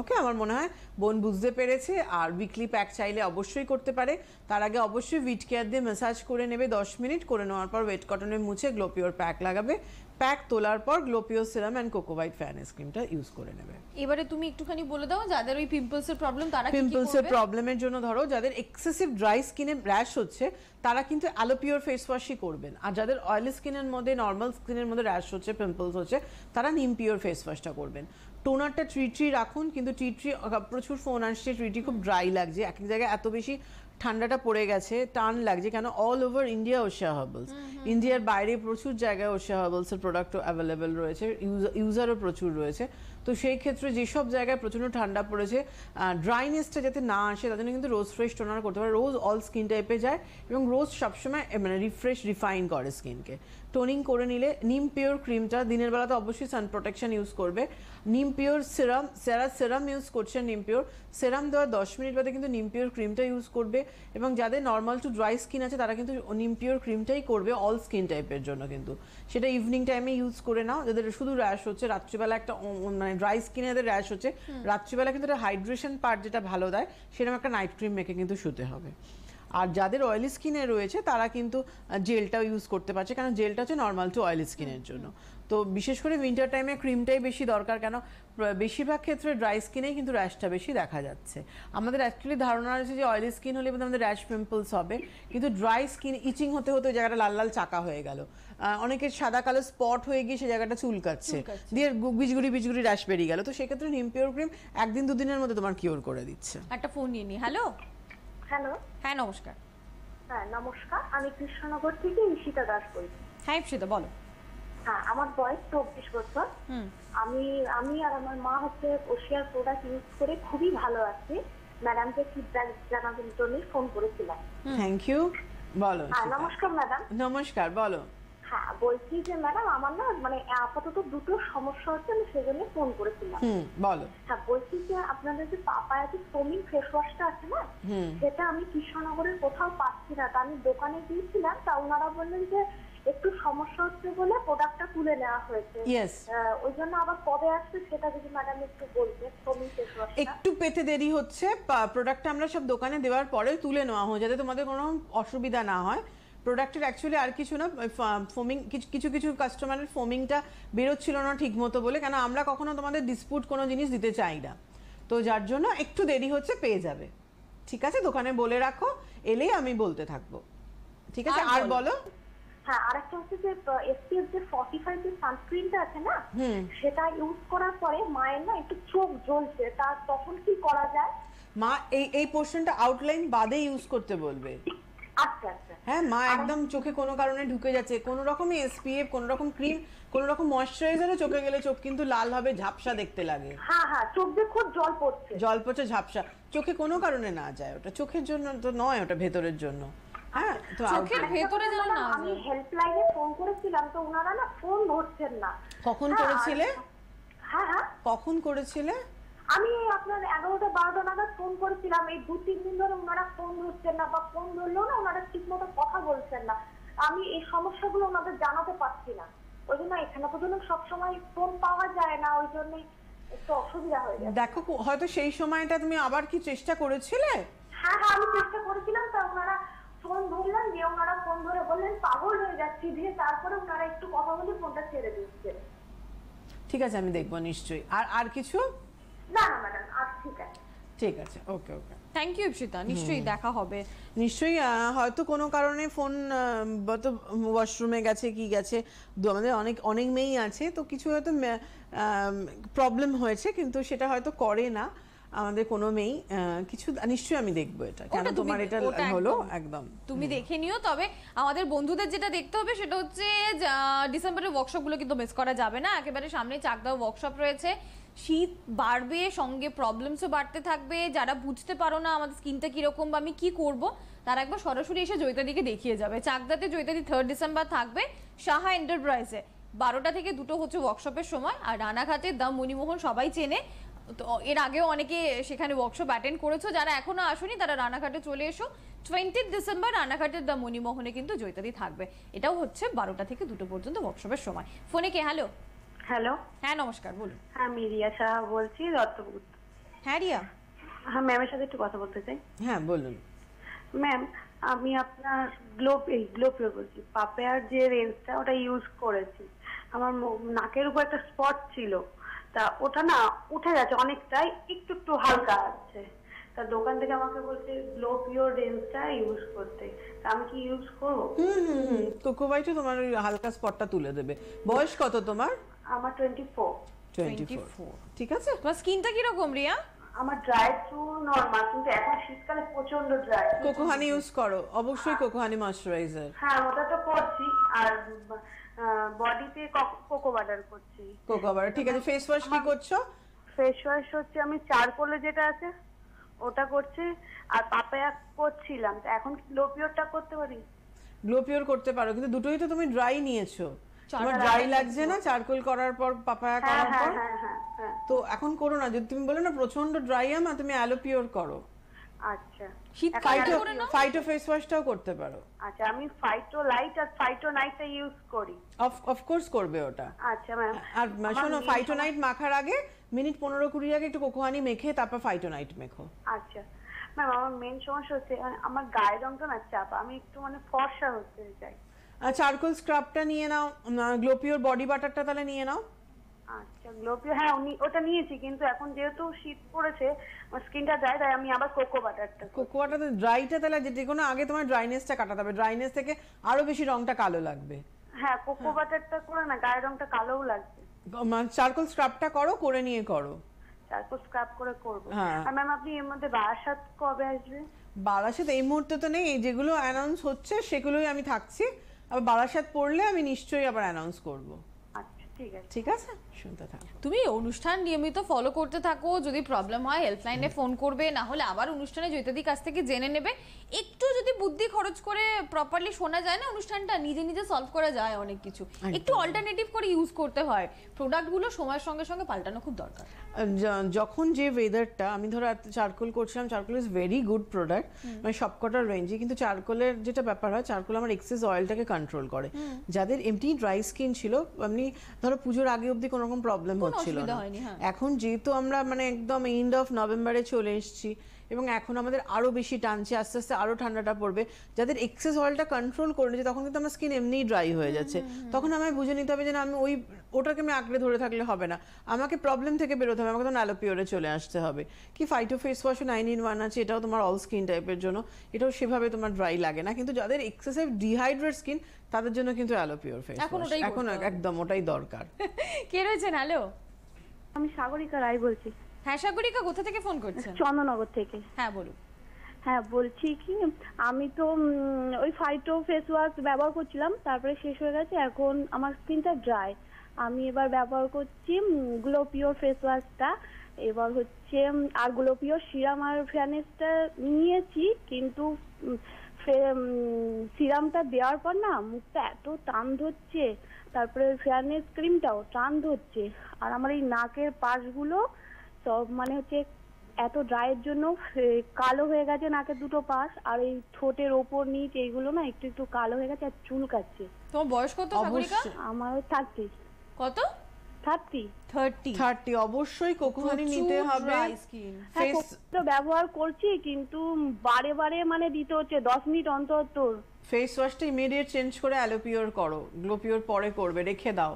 ওকে আমার মনে হয় বোন বুঝতে পেরেছে আর উইকলি প্যাক চাইলে অবশ্যই করতে পারে। তার আগে অবশ্যই উইট কেয়ার দিয়ে ম্যাসাজ করে নেবে দশ মিনিট করে নেওয়ার পর ওয়েট কটনে মুছে গ্লোপিওর প্যাক লাগাবে। প্যাক তোলার পর গ্লোপিও সিরাম অ্যান্ড কোকোভাইট ফ্যানেস ক্রিমটা ইউজ করে নেবে। এবারে তুমি একটুখানি বলে দাও যাদের ওই পিম্পলসের প্রবলেম তারা পিম্পলসের? প্রবলেমের জন্য ধরো যাদের এক্সেসিভ ড্রাই স্কিনে র্যাশ হচ্ছে তারা কিন্তু অ্যালোপিওর ফেস ওয়াশই করবেন। আর যাদের অয়েলি স্কিনের মধ্যে নর্মাল স্কিনের মধ্যে র্যাশ হচ্ছে পিম্পলস হচ্ছে তারা নিম পিওর ফেস ওয়াশটা করবেন। টোনারটা ট্রি ট্রি রাখুন কিন্তু ট্রি ট্রি প্রচুর ফোন আসছে ট্রি ট্রি খুব ড্রাই লাগছে। এক এক জায়গায় এত বেশি ঠান্ডাটা পড়ে গেছে টান লাগছে কেন? All over India Oshea herbals ইন্ডিয়ার বাইরে প্রচুর জায়গায় ওশিয়া হার্বালসের প্রোডাক্টও অ্যাভেলেবেল রয়েছে ইউজারও প্রচুর রয়েছে। তো সেই ক্ষেত্রে যেসব জায়গায় প্রচণ্ড ঠান্ডা পড়েছে ড্রাইনেসটা যাতে না আসে তার জন্য কিন্তু রোজ ফ্রেশ টোনার করতে পারে। রোজ অল স্কিন টাইপে যায় এবং রোজ সবসময় মানে রিফ্রেশ রিফাইন করে স্কিনকে টোনিং করে নিলে নিম পিওর ক্রিমটা দিনের বেলাতে অবশ্যই সান প্রোটেকশন ইউজ করবে। নিম পিওর সিরাম যারা সিরাম ইউজ করছে নিম পিওর সেরাম দেওয়ার দশ মিনিট বাদে কিন্তু নিম পিওর ক্রিমটা ইউজ করবে এবং যাদের নর্মাল টু ড্রাই স্কিন আছে তারা কিন্তু নিম পিওর ক্রিমটাই করবে অল স্কিন টাইপের জন্য কিন্তু। সেটা ইভিনিং টাইমে ইউজ করে নাও যাদের শুধু র্যাশ হচ্ছে রাত্রিবেলা একটা মানে ড্রাই স্কিনে যাদের র্যাশ হচ্ছে রাত্রিবেলা কিন্তু একটা হাইড্রেশন পার্ট যেটা ভালো দেয় সেরকম একটা নাইট ক্রিম মেখে কিন্তু শুতে হবে। আর যাদের অয়েলি স্কিনে রয়েছে তারা কিন্তু জেলটাও ইউজ করতে পারছে কারণ জেলটা হচ্ছে নর্মাল টু অয়েলি স্কিনের জন্য। তো বিশেষ করে উইন্টার টাইমে ক্রিমটাই বেশি দরকার কেন বেশিরভাগ ক্ষেত্রে ড্রাই স্কিনেই কিন্তু র্যাশটা বেশি দেখা যাচ্ছে। আমাদের অ্যাকচুয়ালি ধারণা আছে যে অয়েলি স্কিন হলে আমাদের র্যাশ পিম্পলস হবে কিন্তু ড্রাই স্কিন ইচিং হতে হতে ওই জায়গাটা লাল লাল চাকা হয়ে গেল। অনেকের সাদা কালো স্পট হয়ে গিয়ে সেই জায়গাটা চুলকাচ্ছে। দিয়ে বিজগুড়ি বিজগুড়ি র্যাশ বেরিয়ে গেল। তো সেক্ষেত্রে নিম পিওর ক্রিম একদিন দুদিনের মধ্যে তোমার কিওর করে দিচ্ছে। একটা ফোন নিয়ে নি হ্যালো হ্যালো। হ্যাঁ নমস্কার। হ্যাঁ নমস্কার। আমি কৃষ্ণনগর থেকে ঈশিতা দাস বলছি। হ্যাঁ ঈশিতা বলো। হ্যাঁ আমার বয়স চব্বিশ বছর। হুম। আমি আমি আর আমার মা হচ্ছে ওশিয়ার প্রোডাক্ট ইউজ করে খুবই ভালো আছি। ম্যাডামকে ফিডব্যাক জানানোর জন্য ফোন করেছিলাম। থ্যাংক ইউ বলো হ্যাঁ নমস্কার ম্যাডাম নমস্কার বলো। হ্যাঁ বলছি যে ম্যাডাম আমার না মানে আপাতত দুটো সমস্যা হচ্ছে আমি সেজন্য ফোন করেছিলাম। হুম বলো। হ্যাঁ বলছি যে আপনাদের যে পাপায়া যে ফোমিং ফেস ওয়াশটা আছে না সেটা আমি কৃষ্ণনগরের কোথাও পাচ্ছি না। তা আমি দোকানে গিয়েছিলাম তা ওনারা বললেন যে একটু সমস্যা হচ্ছে বলে প্রোডাক্টটা তুলে নেওয়া হয়েছে। ওই জন্য আবার কবে আসছে সেটা যদি ম্যাডাম একটু বলতেন ফোমিং ফেস ওয়াশটা একটু পেতে দেরি হচ্ছে প্রোডাক্টটা আমরা সব দোকানে দেওয়ার পরে তুলে নেওয়া হয় যাতে তোমাদের কোনো অসুবিধা না হয়। প্রোডাক্টের অ্যাকচুয়ালি আর কিছু না ফোমিং কিছু কিছু কাস্টমারের ফোমিংটা বেরোচ্ছিল না ঠিক মতো বলে কেন আমরা কখনো তোমাদের ডিসপুট কোনো জিনিস দিতে চাই না। তো যার জন্য একটু দেরি হচ্ছে পেয়ে যাবে। ঠিক আছে? দোকানে বলে রাখো এলেই আমি বলতে থাকব। ঠিক আছে? আর বলো। হ্যাঁ আরেকটা হচ্ছে যে এসপিএফ যে ফর্টি ফাইভ যে সানস্ক্রিনটা আছে না সেটা ইউজ করার পরে মায়ের না একটু চোখ জ্বলছে তা তখন কি করা যায়? মা এই এই পোর্শনটা আউটলাইন বাদে ইউজ করতে বলবে। আচ্ছা। হ্যাঁ মা একদম চোখে কোনো কারণে ঢুকে যাচ্ছে। কোনো রকমই এসপিএফ কোনো রকম ক্রিম কোনো রকম ময়শ্চারাইজারও চোখে গেলে চোখ কিন্তু লাল হবে ঝাপসা দেখতে লাগে। হ্যাঁ হ্যাঁ চোখ দিয়ে খুব জল পড়ছে। জল পচে ঝাপসা। চোখে কোনো কারণে না যায় ওটা চোখের জন্য তো নয় ওটা ভেতরের জন্য। হ্যাঁ তো চোখের ভেতরে যেন না আমি হেল্পলাইনে ফোন করেছিলাম তো ওনারা না ফোন ধরছেন না। কখন হ্যাঁ, করেছিলে? হ্যাঁ হ্যাঁ। কখন করেছিলে? আমি আপনার এগারোটা বারোটা নাগাদ ফোন করেছিলাম। এই দু তিন দিন ধরে ওনারা ফোন ধরছেন না বা ফোন ধরলেও না ওনারা ঠিক মতো কথা বলছেন না। আমি এই সমস্যাগুলো ওনাদের জানাতে পারছি না। ওই জন্য এখানে তো সবসময় ফোন পাওয়া যায় না। ওই জন্যই একটু অসুবিধা হয়ে যায় দেখো হয়তো সেই সময়টা তুমি আবার কি চেষ্টা করেছিলে? হ্যাঁ হ্যাঁ আমি চেষ্টা করেছিলাম তা ওনারা ফোন ধরলেন দিয়ে ওনারা ফোন ধরে বললেন পাগল হয়ে যাচ্ছি দিয়ে তারপরে ওনারা একটু কথা বলে ফোনটা ছেড়ে দিচ্ছে। ঠিক আছে আমি দেখব নিশ্চয়ই। আর আর কিছু? না না ম্যাডাম আর ঠিক আছে। ঠিক আছে okay okay thank you Ipsita নিশ্চয়ই দেখা হবে। নিশ্চয়ই হয়তো কোনো কারণে ফোন হয়তো ওয়াশরুমে গেছে কি গেছে আমাদের অনেক অনেক মেয়েই আছে তো কিছু হয়তো প্রবলেম হয়েছে কিন্তু সেটা হয়তো করে না আমাদের কোনো মেয়েই আহ, কিছু নিশ্চয়ই আমি দেখব এটা কেন তোমার এটা হলো একদম। তুমি দেখে নিও তবে আমাদের বন্ধুদের যেটা দেখতে হবে সেটা হচ্ছে ডিসেম্বরের ওয়ার্কশপগুলো কিন্তু মিস করা যাবে না। একেবারে সামনে চাকদাও ওয়ার্কশপ রয়েছে। শীত বাড়বে, সঙ্গে প্রবলেমসও বাড়তে থাকবে। যারা বুঝতে পারো না আমাদের স্কিনটা কীরকম বা আমি কি করব, তারা একবার সরাসরি এসে জয়িতাদিকে দেখিয়ে যাবে। চাকদাতে জয়িতাদি থার্ড ডিসেম্বর থাকবে সাহা এন্টারপ্রাইজে বারোটা থেকে দুটো হচ্ছে ওয়ার্কশপের সময়, আর রানাঘাটের দাম মণিমোহন সবাই চেনে। তো এর আগেও অনেকে সেখানে ওয়ার্কশপ অ্যাটেন্ড করেছ। যারা এখনও আসোনি, তারা রানাঘাটে চলে এসো। টোয়েন্টি ডিসেম্বর রানাঘাটের দ্য মণিমোহনে কিন্তু জৈতাদি থাকবে। এটাও হচ্ছে বারোটা থেকে দুটো পর্যন্ত ওয়ার্কশপের সময়। ফোনে কে? হ্যালো হ্যালো হ্যাঁ নমস্কার বলুন। হ্যাঁ আমি রিয়া সাহা বলছি দত্তপুর হ্যাঁ রিয়া? হ্যাঁ ম্যামের সাথে একটু কথা বলতে চাই। হ্যাঁ বলুন। ম্যাম আমি আপনার গ্লোব এই গ্লোব বলছি। পাপেয়ার যে রেঞ্জটা ওটা ইউজ করেছি। আমার নাকের উপর একটা স্পট ছিল। তা ওটা না উঠে গেছে অনেকটাই একটু একটু হালকা আছে। তা দোকান থেকে আমাকে বলছে গ্লো পিওর রেঞ্জটা ইউজ করতে। তা আমি কি ইউজ করব? হুম হুম হুম। কোকোবাইটও তোমার ওই হালকা স্পটটা তুলে দেবে। বয়স কত তোমার? আমার টোয়েন্টি ফোর টোয়েন্টি 24 ঠিক আছে? তোমার স্কিনটা কীরকম রিয়া? আমার ড্রাই টু নর্মাল কিন্তু এখন শীতকালে প্রচণ্ড ড্রাই কোকোহানি ইউজ করো। অবশ্যই কোকোহানি ময়শ্চারাইজার হ্যাঁ ওটা তো করছি। আর বডিতে কোকো বাটার করছি। কোকোবার ঠিক আছে ফেস ওয়াশ কি করছ? ফেস ওয়াশ হচ্ছে আমি চারকোলে যেটা আছে ওটা করছি। আর পাপায়া করছিলাম। তা এখন লো পিওরটা করতে পারি? গ্লো পিওর করতে পারো কিন্তু দুটোই তো তুমি ড্রাই নিয়েছো। তোমার ড্রাই লাগছে না চারকোল করার পর পাপায়া হ্যাঁ করার হ্যাঁ পর। হ্যাঁ তো এখন করো না যদি তুমি বলে না প্রচণ্ড ড্রাই আমা তুমি অ্যালো পিওর করো। আচ্ছা। শীতকালে ফাইটো ফাইটো ফেস ওয়াশটাও করতে পারো। আচ্ছা আমি ফাইটো লাইট আর ফাইটো নাইটটা ইউজ করি। অফ অফকোর্স করবে ওটা। আচ্ছা ম্যাম আর শোনো ফাইটোনাইট মাখার আগে মিনিট পনেরো কুড়ি আগে একটু কোকোহানি মেখে তারপর ফাইটোনাইট মেখো। আচ্ছা। ম্যাম আমার মেন সমস্যা হচ্ছে আমার গায়ের রংটা না চাপা আমি একটু মানে ফর্সা হতে চাই। চারকোল স্ক্রাবটা নিয়ে নাও। গ্লোপিওর বডি বাটারটা তাহলে নিয়ে নাও। আচ্ছা গ্লোপিও হ্যাঁ উনি- ওটা নিয়েছি কিন্তু এখন যেহেতু শীত পড়েছে স্কিনটা ড্রাই তাই আমি আবার কোকো বাটারটা কোকোয়াটা তো ড্রাইটা তাহলে যে কোনো আগে তোমার ড্রাইনেসটা কাটাতে হবে। ড্রাইনেস থেকে আরও বেশি রংটা কালো লাগবে। হ্যাঁ কোকো বাটারটা করে না গায়ের রংটা কালোও লাগছে চারকোল স্ক্রাবটা করো করে নিয়ে করো। চারকোল স্ক্রাব করে করব। হ্যাঁ। আর ম্যাম আপনি এর মধ্যে বারাসাত কবে আসবে? বারাসাত এই মুহূর্তে তো নেই যেগুলো অ্যানাউন্স হচ্ছে সেগুলোই আমি থাকছি। আবার বারাসাত পড়লে আমি নিশ্চয়ই আবার অ্যানাউন্স করব। ঠিক আছে। শুনতে থাকো। তুমি অনুষ্ঠান নিয়মিত ফলো করতে থাকো যদি প্রবলেম হয় হেল্পলাইনে ফোন করবে না হলে আবার অনুষ্ঠানে জৈতাদির কাছ থেকে জেনে নেবে। একটু যদি বুদ্ধি খরচ করে প্রপারলি শোনা যায় না অনুষ্ঠানটা নিজে নিজে সলভ করা যায় অনেক কিছু। একটু অল্টারনেটিভ করে ইউজ করতে হয়। প্রোডাক্টগুলো সময়ের সঙ্গে সঙ্গে পাল্টানো খুব দরকার। যখন যে ওয়েদারটা আমি ধরো চারকোল করছিলাম charcoal is very good product মানে সবকটার রেঞ্জে কিন্তু চারকোলের যেটা ব্যাপার হয় চারকোল আমার এক্সেস অয়েলটাকে কন্ট্রোল করে। যাদের এমনি ড্রাই স্কিন ছিল এমনি ধরো পুজোর আগে অবধি কোনো রকম প্রবলেম হচ্ছিল না হ্যাঁ। এখন যেহেতু আমরা মানে একদম এন্ড অফ নভেম্বরে চলে এসেছি এবং এখন আমাদের আরও বেশি টানছে আস্তে আস্তে আরও ঠান্ডাটা পড়বে। যাদের এক্সেস অয়েলটা কন্ট্রোল করে নিচ্ছে তখন কিন্তু আমার স্কিন এমনিই ড্রাই হয়ে যাচ্ছে। তখন আমায় বুঝে নিতে হবে যে না আমি ওই ওটাকে আমি আঁকড়ে ধরে থাকলে হবে না। আমাকে প্রবলেম থেকে বেরোতে হবে আমাকে তখন অ্যালোপিওরে চলে আসতে হবে। কি ফাইটো ফেস ওয়াশও নাইন ইন ওয়ান আছে এটাও তোমার অল স্কিন টাইপের জন্য। এটাও সেভাবে তোমার ড্রাই লাগে না। কিন্তু যাদের এক্সেসিভ ডিহাইড্রেট স্কিন তাদের জন্য কিন্তু অ্যালোপিওর ফেস এখন ওটাই এখন একদম ওটাই দরকার। <laughs> কে রয়েছেন? হ্যালো আমি সাগরিকা রায় বলছি। হ্যাঁ সাগরিকা কোথা থেকে ফোন করছেন? চন্দননগর থেকে। হ্যাঁ বলুন। হ্যাঁ বলছি কি আমি তো ওই ফাইটো ফেস ওয়াশ ব্যবহার করছিলাম তারপরে শেষ হয়ে গেছে এখন আমার স্কিনটা ড্রাই আমি এবার ব্যবহার করছি গ্লো পিওর ফেস ওয়াশটা এবার হচ্ছে আর গ্লো পিওর সিরাম আর ফ্যানেসটা নিয়েছি কিন্তু সিরামটা দেওয়ার পর না মুখটা এত টান ধরছে তারপরে ফেয়ারনেস ক্রিমটাও টান ধরছে আর আমার এই নাকের পাশগুলো সব মানে হচ্ছে এত ড্রাইয়ের জন্য কালো হয়ে গেছে নাকের দুটো পাশ আর এই ঠোঁটের ওপর নিচ এইগুলো না একটু একটু কালো হয়ে গেছে আর চুল চুলকাচ্ছে। তোমার বয়স কত সাগরিকা আমার থার্টি কত? অবশ্যই কোকোহানি নিতে হবে। হ্যাঁ ব্যবহার করছি কিন্তু বারে বারে মানে দিতে হচ্ছে দশ মিনিট অন্তর ফেস ওয়াশটা ইমিডিয়েট চেঞ্জ করে অ্যালোপিওর করো। গ্লোপিওর পরে করবে রেখে দাও।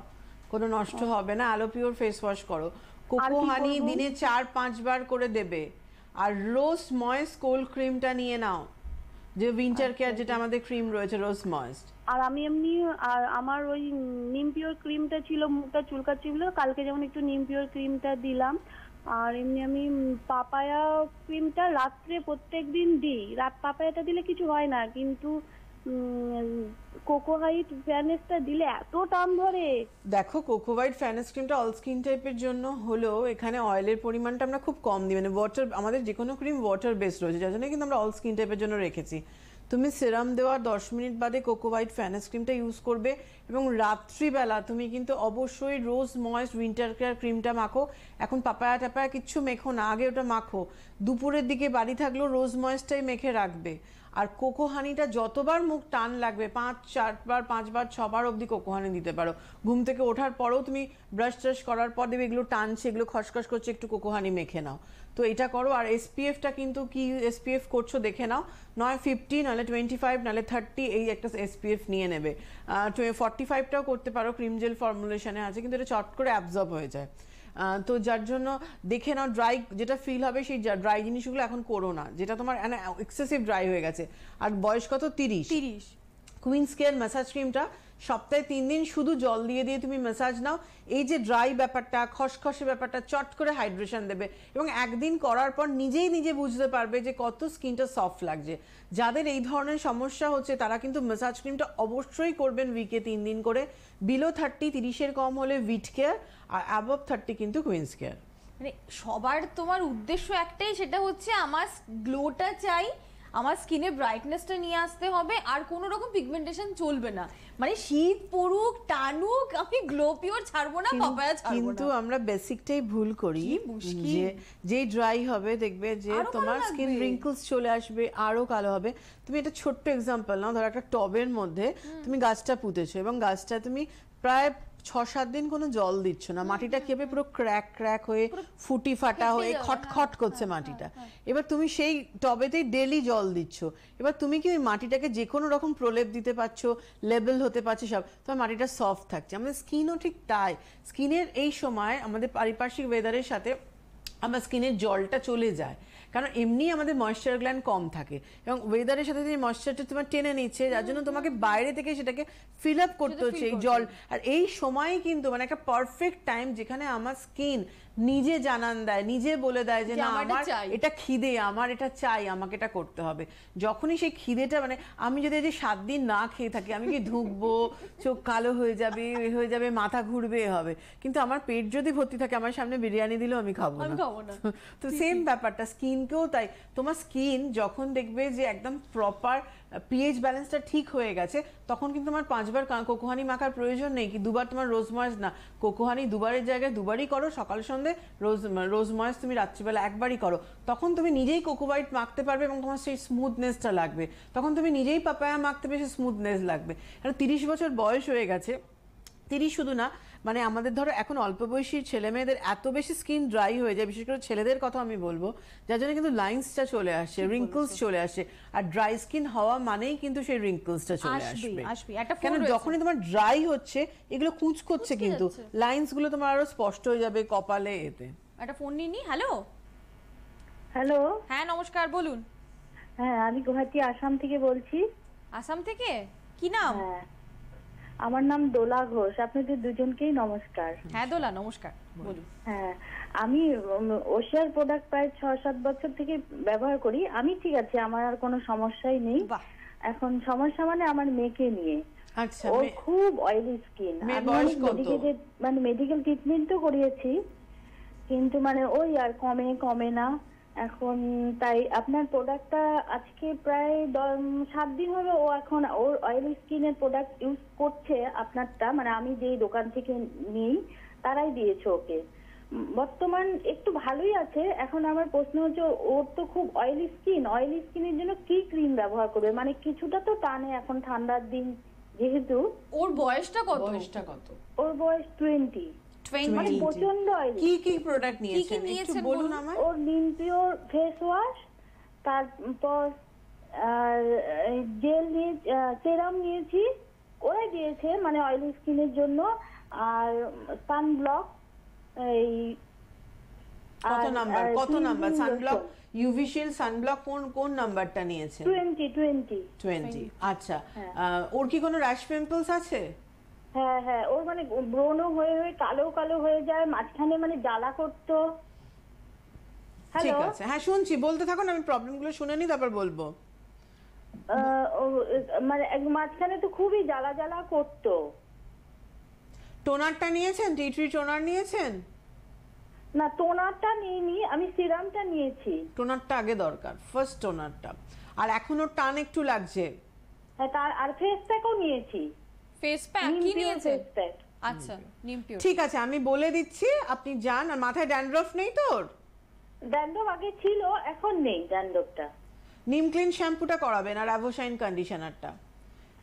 কোনো নষ্ট হবে না অ্যালোপিওর ফেস ওয়াশ করো। কোকো হানি দিনে চার পাঁচবার করে দেবে। আর রোজ ময়েস্ট কোল্ড ক্রিমটা নিয়ে নাও যে উইন্টার কেয়ার যেটা আমাদের ক্রিম রয়েছে রোজ ময়েস্ট। আর আমি এমনি আর আমার ওই নিম পিওর ক্রিমটা ছিল মুখটা চুলকাচ্ছিল কালকে যেমন একটু নিম পিওর ক্রিমটা দিলাম। আর এমনি আমি পাপায়া ক্রিমটা রাত্রে প্রত্যেকদিন দিই। রাত পাপায়াটা দিলে কিছু হয় না কিন্তু কোকো হাইট ফ্যানেসটা দিলে এত টান ধরে। দেখো কোকোভাইট ফ্যানেস ক্রিমটা অল স্কিন টাইপের জন্য হলেও এখানে অয়েলের পরিমাণটা আমরা খুব কম দিই। মানে ওয়াটার আমাদের যে কোনো ক্রিম ওয়াটার বেস রয়েছে, যার জন্য কিন্তু আমরা অল স্কিন টাইপের জন্য রেখেছি। তুমি সিরাম দেওয়ার দশ মিনিট বাদে কোকোভাইট ফ্যানেস ক্রিমটা ইউজ করবে এবং রাত্রিবেলা তুমি কিন্তু অবশ্যই রোজ ময়েস্ট উইন্টার কেয়ার ক্রিমটা মাখো। এখন পাপায়া টাপায়া কিচ্ছু মেখো না, আগে ওটা মাখো। দুপুরের দিকে বাড়ি থাকলেও রোজ ময়েস্টটাই মেখে রাখবে। আর কোকো হানিটা যতবার মুখ টান লাগবে, পাঁচ, চারবার, পাঁচবার, ছবার অবধি কোকো হানি দিতে পারো। ঘুম থেকে ওঠার পরেও তুমি ব্রাশ ট্রাশ করার পর দেখবে এগুলো টানছে, এগুলো খসখস করছে, একটু কোকো হানি মেখে নাও। তো এটা করো, আর এসপিএফটা কিন্তু কি এসপিএফ করছ দেখে নাও। নয় ফিফটি নাহলে টোয়েন্টি ফাইভ নাহলে থার্টি এই একটা এসপিএফ নিয়ে নেবে। ফর্টি ফাইভটাও করতে পারো ক্রিম জেল ফর্মুলেশনে আছে, কিন্তু এটা চট করে অ্যাবজর্ব হয়ে যায়। তো যার জন্য দেখে নাও ড্রাই যেটা ফিল হবে সেই ড্রাই জিনিসগুলো এখন করো না। যেটা তোমার এক্সেসিভ ড্রাই হয়ে গেছে। আর বয়স কত? তিরিশ। তিরিশ। কুইন স্কেল ম্যাসাজ ক্রিমটা সপ্তাহে তিন দিন শুধু জল দিয়ে দিয়ে তুমি ম্যাসাজ নাও। এই যে ড্রাই ব্যাপারটা, খসখসে ব্যাপারটা, চট করে হাইড্রেশন দেবে। এবং একদিন করার পর নিজেই নিজে বুঝতে পারবে যে কত স্কিনটা সফট লাগছে। যাদের এই ধরনের সমস্যা হচ্ছে, তারা কিন্তু ম্যাসাজ ক্রিমটা অবশ্যই করবেন উইকে তিন দিন করে। বিলো থার্টি তিরিশের কম হলে উইট কেয়ার আর অ্যাবভ থার্টি কিন্তু কুইন্স কেয়ার মানে সবার তোমার উদ্দেশ্য একটাই, সেটা হচ্ছে আমার গ্লোটা চাই আমার স্কিনে ব্রাইটনেসটা নিয়ে আসতে হবে আর কোনো রকম পিগমেন্টেশন চলবে না। মানে শীত পড়ুক টানুক আমি গ্লো পিওর ছাড়বো না পাপায়া ছাড়বো কিন্তু আমরা বেসিকটাই ভুল করি। যে যেই ড্রাই হবে দেখবে যে তোমার স্কিন। রিঙ্কলস চলে আসবে আরও কালো হবে। তুমি একটা ছোট্ট এক্সাম্পল নাও ধরো একটা টবের মধ্যে তুমি গাছটা পুঁতেছো এবং গাছটা তুমি প্রায় ছ সাত দিন কোনো জল দিচ্ছ না। মাটিটা কি হবে পুরো ক্র্যাক ক্র্যাক হয়ে ফুটি ফাটা হয়ে যাবে, খটখট করছে মাটিটা। এবার তুমি সেই টবেতেই ডেলি জল দিচ্ছ। এবার তুমি কি ওই মাটিটাকে যে কোনো রকম প্রলেপ দিতে পারছ লেবেল হতে পারছে সব তোমার মাটিটা সফট থাকছে। আমাদের স্কিনও ঠিক তাই। স্কিনের এই সময় আমাদের পারিপার্শ্বিক ওয়েদারের সাথে আমার স্কিনের জলটা চলে যায়। কারণ এমনি আমাদের ময়েশ্চার গ্ল্যান্ড কম থাকে। এবং ওয়েদারের সাথে যে ময়েশ্চারটা তোমার টেনে নিচ্ছে যার জন্য তোমাকে বাইরে থেকে সেটাকে ফিল আপ করতে হচ্ছে এই জল। আর এই সময় কিন্তু মানে একটা পারফেক্ট টাইম যেখানে আমার স্কিন নিজে জানান দেয় নিজে বলে দেয় যে না আমার এটা খিদে আমার এটা চাই আমাকে এটা করতে হবে। যখনই সেই খিদেটা মানে আমি যদি যে সাত দিন না খেয়ে থাকি আমি কি ধুকবো চোখ কালো হয়ে যাবে এ হয়ে যাবে মাথা ঘুরবে এ হবে। কিন্তু আমার পেট যদি ভর্তি থাকে আমার সামনে বিরিয়ানি দিলেও আমি খাব না। খাব না। তো সেম ব্যাপারটা স্কিনকেও তাই। তোমার স্কিন যখন দেখবে যে একদম প্রপার পিএইচ ব্যালেন্সটা ঠিক হয়ে গেছে, তখন কিন্তু আমার পাঁচবার কোকোহানি মাখার প্রয়োজন নেই কি দুবার তোমার রোজ ময়েস না। কোকোহানি দুবারের জায়গায় দুবারই করো, সকাল সন্ধে রোজ রোজ ময়েস তুমি রাত্রিবেলা একবারই করো। তখন তুমি নিজেই কোকোবাইট মাখতে পারবে এবং তোমার সেই স্মুথনেসটা লাগবে। তখন তুমি নিজেই পাপায়া মাখতে বেশি স্মুথনেস লাগবে। কারণ তিরিশ বছর বয়স হয়ে গেছে তিরিশ শুধু না মানে আমাদের ধরো এখন অল্প বয়সী ছেলে মেয়েদের এত বেশি স্কিন ড্রাই হয়ে যায় বিশেষ করে ছেলেদের কথা আমি বলব যার জন্য কিন্তু লাইন্সটা চলে আসে রিঙ্কলস চলে আসে আর ড্রাই স্কিন হওয়া মানেই কিন্তু সেই রিঙ্কলসটা চলে আসবে একটা কেন যখনই তোমার ড্রাই হচ্ছে এগুলো কুঁচ করছে কিন্তু যাচ্ছে। লাইন্সগুলো তোমার আরও স্পষ্ট হয়ে যাবে কপালে এতে। একটা ফোন নিয়ে নি হ্যালো হ্যালো হ্যাঁ নমস্কার বলুন। হ্যাঁ আমি গুয়াহাটি আসাম থেকে বলছি। আসাম থেকে? কি নাম? হ্যাঁ। আমার নাম দোলা ঘোষ। আপনাদের দুজনকেই নমস্কার। হ্যাঁ দোলা নমস্কার। বলুন। হ্যাঁ আমি ওশিয়ার প্রোডাক্ট প্রায় ছ সাত বছর থেকে ব্যবহার করি। আমি ঠিক আছে আমার আর কোনো সমস্যাই নেই। এখন সমস্যা মানে আমার মেয়েকে নিয়ে। আচ্ছা ওর খুব অয়েলি স্কিন? মেডিকেল মানে মেডিকেল ট্রিটমেন্টও করিয়েছি কিন্তু মানে ওই আর কমে কমে না। এখন তাই আপনার প্রোডাক্টটা আজকে প্রায় দ- সাত দিন হলো ও এখন ওর অয়েলি স্কিনের প্রোডাক্ট ইউজ করছে আপনারটা মানে আমি যেই দোকান থেকে নিই তারাই দিয়েছে ওকে। বর্তমান একটু ভালোই আছে। এখন আমার প্রশ্ন হচ্ছে ওর তো খুব অয়েলি স্কিন অয়েলি স্কিনের জন্য কি ক্রিম ব্যবহার করবে? মানে কিছুটা তো টানে এখন ঠান্ডার দিন যেহেতু। ওর বয়সটা কত? বয়সটা কত? ওর বয়স টোয়েন্টি মানে 20 প্রচণ্ড অয়েলি কি কি প্রোডাক্ট নিয়েছেন? একটু বলুন? আমার ওর নিম পিওর ফেস ওয়াশ তারপর জেল নিয়ে সেরাম নিয়েছি ওরাই দিয়েছে মানে অয়েলি স্কিনের জন্য আর সানব্লক এই কত নাম্বার কত নাম্বার সানব্লক বছর। ইউভি শিল্ড সানব্লক কোন কোন নাম্বারটা নিয়েছে টোয়েন্টি টোয়েন্টি টোয়েন্টি আচ্ছা। হ্যাঁ। ওর কি কোনো র্যাশ পিম্পলস আছে? হ্যাঁ হ্যাঁ। ওর মানে ব্রণ হয়ে হয়ে কালো কালো হয়ে যায় মাঝখানে মানে জ্বালা করতো। ঠিক আছে। হ্যাঁ শুনছি। বলতে থাকুন আমি প্রবলেমগুলো শুনে নি তারপর বলব। মানে এক মাঝখানে তো খুবই জ্বালা জ্বালা করতো। টোনারটা নিয়েছেন? টি ট্রি টোনার নিয়েছেন? না টোনারটা নিইনি আমি সিরামটা নিয়েছি। টোনারটা আগে দরকার ফার্স্ট টোনারটা। আর এখন টান একটু লাগছে। হ্যাঁ তার আর ফেস প্যাকও নিয়েছি। ফেস প্যাক কি নিয়েছে? আচ্ছা নিম পিওর ঠিক আছে আমি বলে দিচ্ছি আপনি যান আর মাথায় ড্যান্ড্রফ নেই তোর? ড্যান্ড্রফ আগে ছিল এখন নেই ড্যান্ডবটা নিম ক্লিন শ্যাম্পুটা করাবেন আর অ্যাভোশাইন কন্ডিশনারটা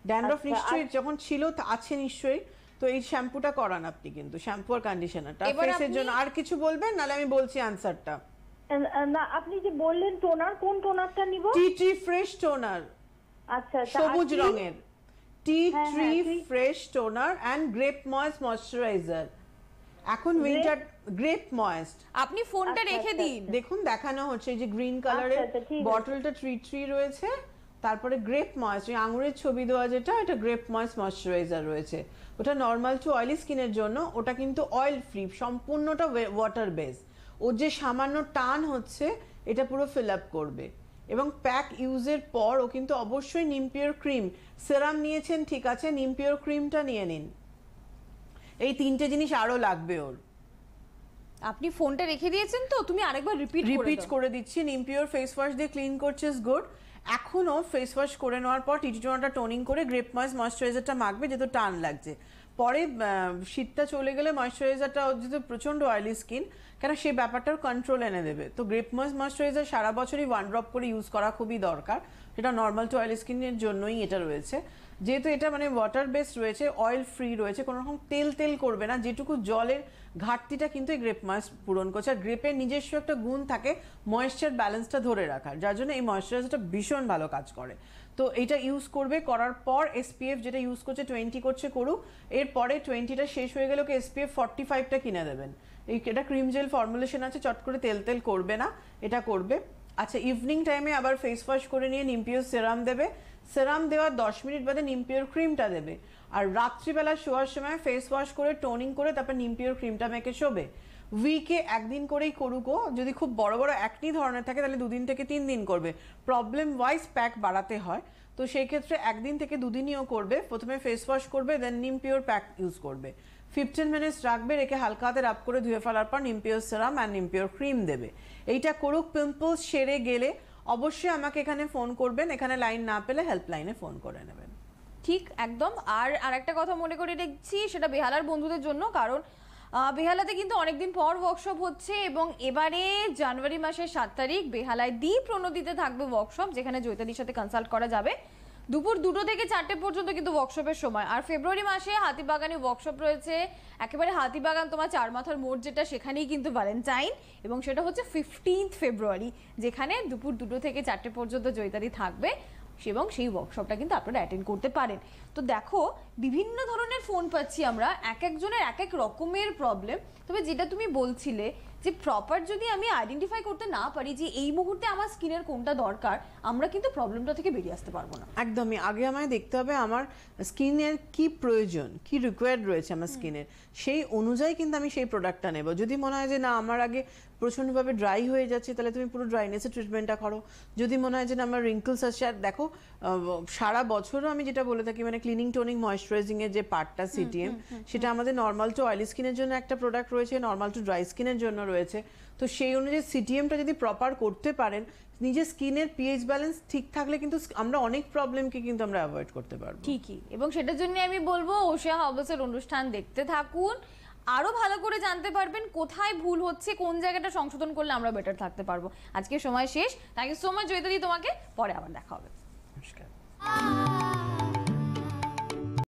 ড্যান্ড্রফ নিশ্চয়ই যখন ছিল তা আছে নিশ্চয়ই তো এই শ্যাম্পুটা করান আপনি কিন্তু শ্যাম্পু আর কন্ডিশনারটা এবার ফেসের জন্য আর কিছু বলবেন? নাহলে আমি বলছি আনসারটা না আপনি যে বললেন টোনার কোন টোনারটা নিব? টি ট্রি ফ্রেশ টোনার আচ্ছা আচ্ছা, সবুজ রঙের। টি হ্যাঁ, ট্রি হ্যাঁ, fresh toner and grape moist moisturiser. এখন উইন্টার গ্রেপ ময়েস্ট। আপনি ফোনটা আচ্ছা, রেখে আচ্ছা, দিন। দেখুন দেখানো হচ্ছে এই যে গ্রিন কালারের আচ্ছা। বটলটা ট্রি ট্রি রয়েছে তারপরে গ্রেপ ময়েস্ট ওই আঙুরের ছবি দেওয়া যেটা এটা গ্রেপ ময়েস্ট ময়শ্চারাইজার রয়েছে। ওটা নর্মাল টু অয়েলি স্কিনের জন্য ওটা কিন্তু অয়েল ফ্রি সম্পূর্ণটা ওয়াটার বেস। ওর যে সামান্য টান হচ্ছে এটা পুরো ফিল আপ করবে। এবং প্যাক ইউজের পর ও কিন্তু অবশ্যই নিমপিওর ক্রিম। সেরাম নিয়েছেন ঠিক আছে নিমপিওর ক্রিমটা নিয়ে নিন। এই তিনটে জিনিস আরও লাগবে ওর। আপনি ফোনটা রেখে দিয়েছেন তো তুমি আরেকবার রিপিট রিপিট করে দিচ্ছি নিমপিওর ফেস ওয়াশ দিয়ে ক্লিন করছিস গুড এখনও ফেস ওয়াশ করে নেওয়ার পর টিটিটোনাটা টোনিং করে গ্রেপ ময়েস ময়শ্চারাইজারটা মাখবে যেহেতু টান লাগছে। পরে শীতটা চলে গেলে ময়শ্চারাইজারটা যেহেতু প্রচণ্ড অয়েলি স্কিন কেন সেই ব্যাপারটার কন্ট্রোল এনে দেবে। তো গ্রেপ ময়েস ময়শ্চারাইজার সারা বছরই ওয়ান ড্রপ করে ইউজ করা খুবই দরকার। সেটা নর্মাল টু অয়েলি স্কিনের জন্যই এটা রয়েছে। যেহেতু এটা মানে ওয়াটার বেস রয়েছে অয়েল ফ্রি রয়েছে কোনো রকম তেল তেল করবে না, যেটুকু জলের ঘাটতিটা কিন্তু এই গ্রেপ মাস পূরণ করছে। আর গ্রেপের নিজস্ব একটা গুণ থাকে ময়েশ্চার ব্যালেন্সটা ধরে রাখার, যার জন্য এই ময়েশ্চারাইজারটা ভীষণ ভালো কাজ করে। তো এটা ইউজ করবে, করার পর এসপিএফ যেটা ইউজ করছে টোয়েন্টি করছে করুক এরপরে টোয়েন্টিটা শেষ হয়ে গেলে ওকে এসপিএফ ফর্টি ফাইভটা কিনে দেবেন। এই এটা ক্রিম জেল ফর্মুলেশন আছে, চট করে তেল তেল করবে না, এটা করবে। আচ্ছা ইভিনিং টাইমে আবার ফেস ওয়াশ করে নিয়ে নিমপিওর সেরাম দেবে। সেরাম দেওয়ার দশ মিনিট বাদে নিমপিওর ক্রিমটা দেবে। আর রাত্রিবেলা শোয়ার সময় ফেস ওয়াশ করে টোনিং করে তারপর নিমপিওর ক্রিমটা মেখে শোবে। উইকে একদিন করেই করুকো যদি খুব বড় বড় একই ধরনের থাকে, তাহলে দুদিন থেকে তিন দিন করবে। প্রবলেম ওয়াইজ প্যাক বাড়াতে হয়। তো সেই ক্ষেত্রে একদিন থেকে দুদিনইও করবে। প্রথমে ফেস ওয়াশ করবে then neem pure pack use করবে। ফিফটিন মিনিটস রাখবে, রেখে হালকা হাতে রাব করে ধুয়ে ফেলার পর neem pure serum and neem pure cream দেবে। এইটা করুক পিম্পলস সেরে গেলে অবশ্যই আমাকে এখানে ফোন করবেন। এখানে লাইন না পেলে হেল্পলাইনে ফোন করে নেবেন। ঠিক, একদম। আর আরেকটা কথা মনে করে দেখছি সেটা বেহালার বন্ধুদের জন্য, কারণ বেহালাতে কিন্তু অনেকদিন পর ওয়ার্কশপ হচ্ছে এবং এবারে জানুয়ারি মাসের সাত তারিখ বেহালায় দ্বি প্রণোদিতে থাকবে ওয়ার্কশপ যেখানে জৈতাদির সাথে কনসাল্ট করা যাবে। দুপুর দুটো থেকে চারটে পর্যন্ত কিন্তু ওয়ার্কশপের সময়। আর ফেব্রুয়ারি মাসে হাতিবাগানে ওয়ার্কশপ রয়েছে। একেবারে হাতিবাগান তোমার চার মাথার মোড় যেটা, সেখানেই কিন্তু ভ্যালেন্টাইন এবং সেটা হচ্ছে ফিফটিন্থ ফেব্রুয়ারি যেখানে দুপুর দুটো থেকে চারটে পর্যন্ত জৈতাদি থাকবে এবং সেই ওয়ার্কশপটা কিন্তু আপনারা অ্যাটেন্ড করতে পারেন। তো দেখো বিভিন্ন ধরনের ফোন পাচ্ছি আমরা এক একজনের এক এক রকমের প্রবলেম তবে যেটা তুমি বলছিলে যে প্রপার যদি আমি আইডেন্টিফাই করতে না পারি যে এই মুহূর্তে আমার স্কিনের কোনটা দরকার আমরা কিন্তু প্রবলেমটা থেকে বেরিয়ে আসতে পারব না। একদমই। আগে আমায় দেখতে হবে আমার স্কিনের কি প্রয়োজন কি রিকোয়ার্ড রয়েছে আমার স্কিনের সেই অনুযায়ী কিন্তু আমি সেই প্রোডাক্টটা নেব। যদি মনে হয় যে না আমার আগে প্রচণ্ডভাবে ড্রাই হয়ে যাচ্ছে তাহলে তুমি পুরো ড্রাইনেসের ট্রিটমেন্টটা করো। যদি মনে হয় যে না আমার রিঙ্কলস আছে আর দেখো সারা বছরও আমি যেটা বলে থাকি মানে ক্লিনিং টোনিং ময়শ্চারাইজিং এর যে পার্টটা সিটিএম সেটা আমাদের নর্মাল টু অয়েলি স্কিনের জন্য একটা প্রোডাক্ট রয়েছে নর্মাল টু ড্রাই স্কিনের জন্য রয়েছে। তো সেই অনুযায়ী সিটিএমটা যদি প্রপার করতে পারেন নিজের স্কিনের পিএইচ ব্যালেন্স ঠিক থাকলে কিন্তু আমরা অনেক প্রবলেমকে কিন্তু আমরা অ্যাভয়েড করতে পারব। ঠিকই। এবং সেটার জন্য আমি বলব ওশিয়া হাউসের অনুষ্ঠান দেখতে থাকুন। আরও ভালো করে জানতে পারবেন কোথায় ভুল হচ্ছে কোন জায়গাটা সংশোধন করলে আমরা বেটার থাকতে পারব। আজকে সময় শেষ। থ্যাংক ইউ সো মাচ জয়িতাদি তোমাকে পরে আবার দেখা হবে। নমস্কার।